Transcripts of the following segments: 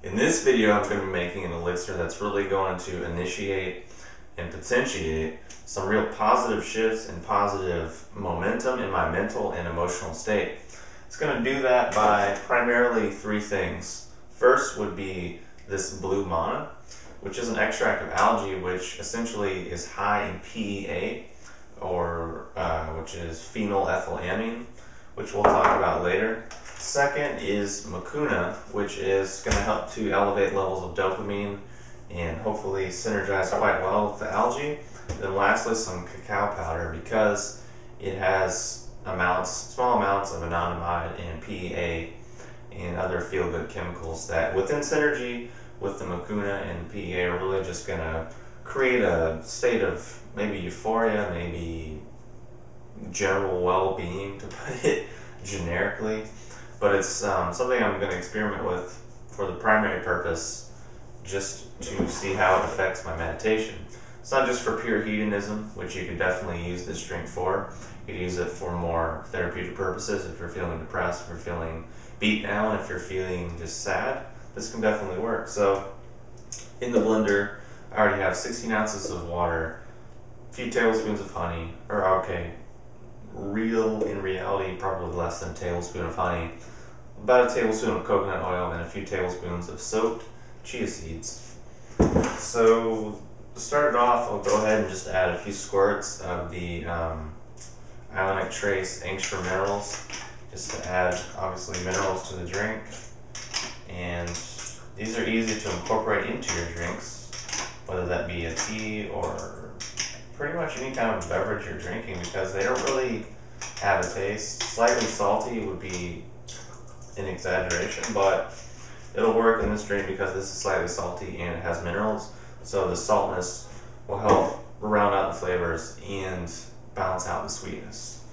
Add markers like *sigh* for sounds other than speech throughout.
In this video, I'm going to be making an elixir that's really going to initiate and potentiate some real positive shifts and positive momentum in my mental and emotional state. It's going to do that by primarily three things. First would be this blue manna, which is an extract of algae which essentially is high in PEA, or uh, which is phenylethylamine, which we'll talk about later. Second is mucuna, which is going to help to elevate levels of dopamine and hopefully synergize quite well with the algae. Then lastly, some cacao powder because it has amounts, small amounts of anandamide and PEA and other feel-good chemicals that within synergy with the mucuna and PEA are really just going to create a state of maybe euphoria, maybe general well-being to put it *laughs* generically but it's um, something I'm going to experiment with for the primary purpose just to see how it affects my meditation. It's not just for pure hedonism, which you could definitely use this drink for. You could use it for more therapeutic purposes if you're feeling depressed, if you're feeling beat down, if you're feeling just sad. This can definitely work. So, in the blender, I already have 16 ounces of water, a few tablespoons of honey, or okay, real in reality, probably less than a tablespoon of honey, about a tablespoon of coconut oil, and a few tablespoons of soaked chia seeds. So, to start it off, I'll go ahead and just add a few squirts of the um, Ionic Trace Angstrom Minerals, just to add, obviously, minerals to the drink. And these are easy to incorporate into your drinks, whether that be a tea or pretty much any kind of beverage you're drinking because they don't really have a taste. Slightly salty would be an exaggeration, but it'll work in this drink because this is slightly salty and it has minerals. So the saltness will help round out the flavors and balance out the sweetness.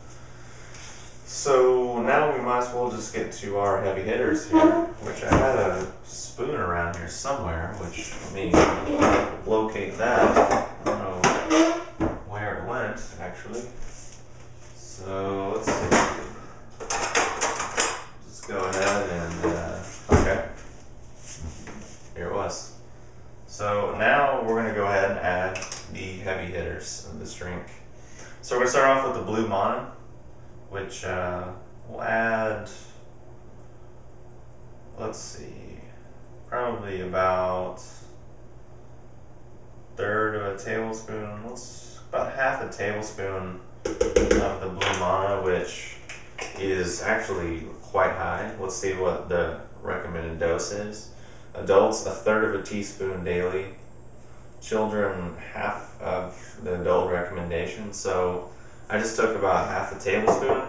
So now we might as well just get to our heavy hitters here, which I had a spoon around here somewhere, which let locate that. I don't know where it went actually. So let's see. Just go ahead and uh, okay. Here it was. So now we're gonna go ahead and add the heavy hitters of this drink. So we're gonna start off with the blue manna, which uh, we'll add. Let's see, probably about third of a tablespoon. Let's about half a tablespoon of the blue manna, which is actually quite high. Let's see what the recommended dose is. Adults, a third of a teaspoon daily. Children, half of the adult recommendation. So I just took about half a tablespoon.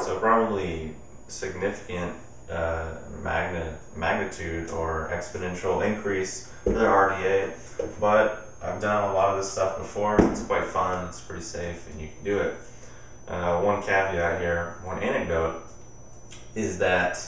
So probably significant uh, magna, magnitude or exponential increase for the RDA. But I've done a lot of this stuff before. It's quite fun. It's pretty safe, and you can do it. Uh, one caveat here, one anecdote, is that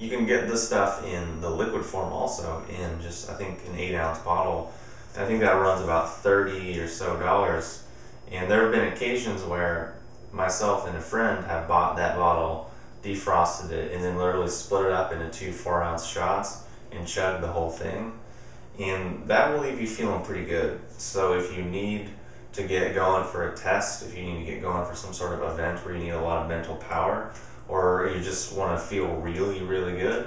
you can get this stuff in the liquid form also in just I think an eight ounce bottle. I think that runs about thirty or so dollars. And there have been occasions where myself and a friend have bought that bottle, defrosted it, and then literally split it up into two four ounce shots and chugged the whole thing and that will leave you feeling pretty good. So if you need to get going for a test, if you need to get going for some sort of event where you need a lot of mental power, or you just want to feel really, really good,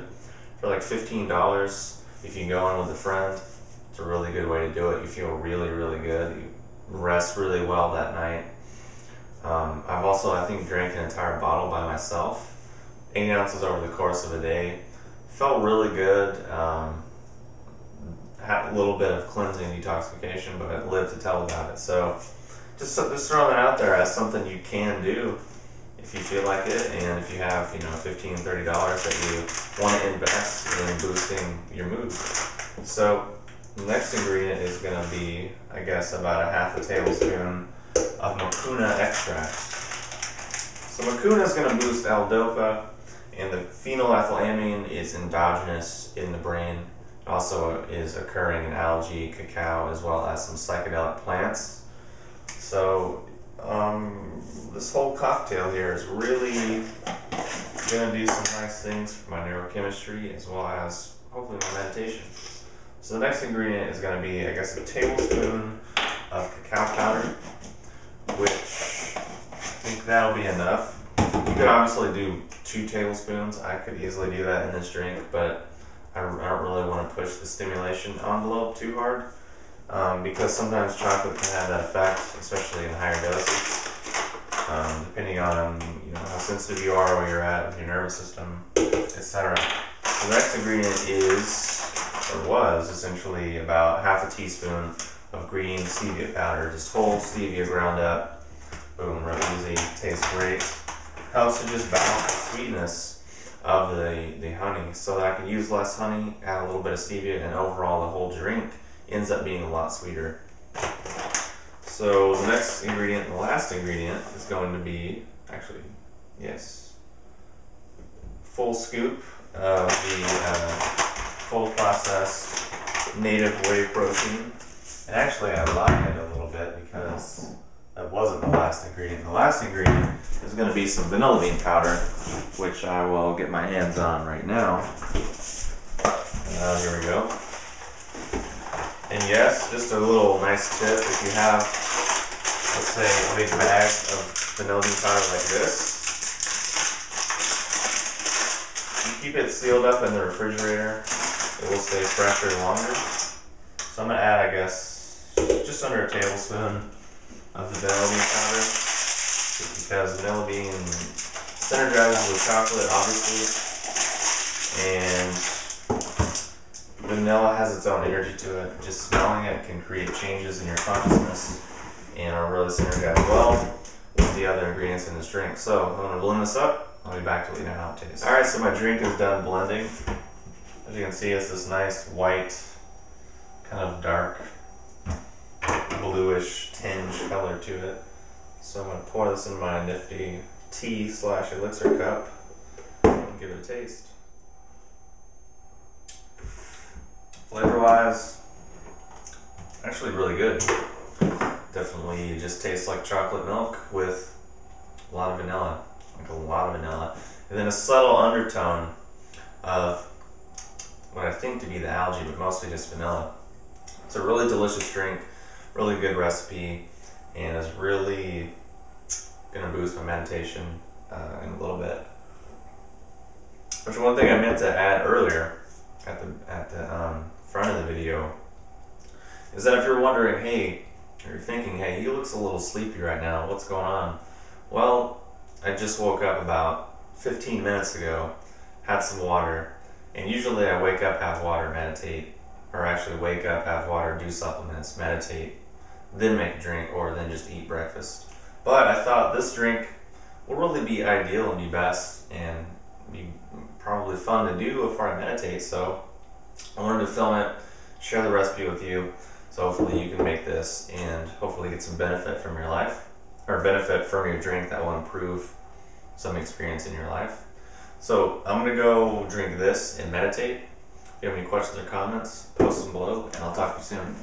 for like fifteen dollars, if you go in with a friend, it's a really good way to do it. You feel really, really good. You rest really well that night. Um, I've also, I think, drank an entire bottle by myself, eight ounces over the course of a day. Felt really good. Um, little bit of cleansing and detoxification, but live to tell about it. So just just throwing that out there as something you can do if you feel like it, and if you have you know 15 30 dollars that you want to invest in boosting your mood. So next ingredient is going to be, I guess, about a half a tablespoon of mucuna extract. So mucuna is going to boost L-DOPA, and the phenylethylamine is endogenous in the brain also is occurring in algae, cacao, as well as some psychedelic plants. So um, this whole cocktail here is really going to do some nice things for my neurochemistry as well as hopefully my meditation. So the next ingredient is going to be, I guess, a tablespoon of cacao powder, which I think that'll be enough. You could obviously do two tablespoons. I could easily do that in this drink, but I, I don't really want to push the stimulation envelope too hard um, because sometimes chocolate can have that effect, especially in higher doses. Um, depending on you know how sensitive you are, where you're at with your nervous system, etc. The next ingredient is, or was essentially about half a teaspoon of green stevia powder, just whole stevia ground up. Boom, real easy, tastes great. Helps to just balance the sweetness of the, the honey so that I can use less honey, add a little bit of stevia, and overall the whole drink ends up being a lot sweeter. So the next ingredient, the last ingredient, is going to be, actually, yes, full scoop of the uh, full processed native whey protein. And actually I lied a little bit because that wasn't the last ingredient. The last ingredient is going to be some vanilla bean powder, which I will get my hands on right now. Uh, here we go. And yes, just a little nice tip, if you have, let's say, a big bag of vanilla bean powder like this, you keep it sealed up in the refrigerator, it will stay fresher longer. So I'm going to add, I guess, just under a tablespoon of the vanilla powder, because vanilla bean synergizes with chocolate, obviously, and vanilla has its own energy to it. Just smelling it can create changes in your consciousness and are really synergize well with the other ingredients in this drink. So I'm gonna blend this up. I'll be back to let you know how it tastes. All right, so my drink is done blending. As you can see, it's this nice white, kind of dark, bluish tinge color to it. So I'm gonna pour this in my nifty tea slash elixir cup and give it a taste. Flavor wise, actually really good. Definitely just tastes like chocolate milk with a lot of vanilla, like a lot of vanilla. And then a subtle undertone of what I think to be the algae, but mostly just vanilla. It's a really delicious drink, really good recipe, and is really gonna boost my meditation uh, in a little bit. Which one thing I meant to add earlier at the at the um, front of the video is that if you're wondering, hey, you're thinking, hey, he looks a little sleepy right now. What's going on? Well, I just woke up about 15 minutes ago, had some water, and usually I wake up, have water, meditate, or actually wake up, have water, do supplements, meditate, then make a drink, or then just eat breakfast. But I thought this drink will really be ideal and be best and be probably fun to do before I meditate. So I wanted to film it, share the recipe with you, so hopefully you can make this and hopefully get some benefit from your life, or benefit from your drink that will improve some experience in your life. So I'm gonna go drink this and meditate. If you have any questions or comments, post them below, and I'll talk to you soon.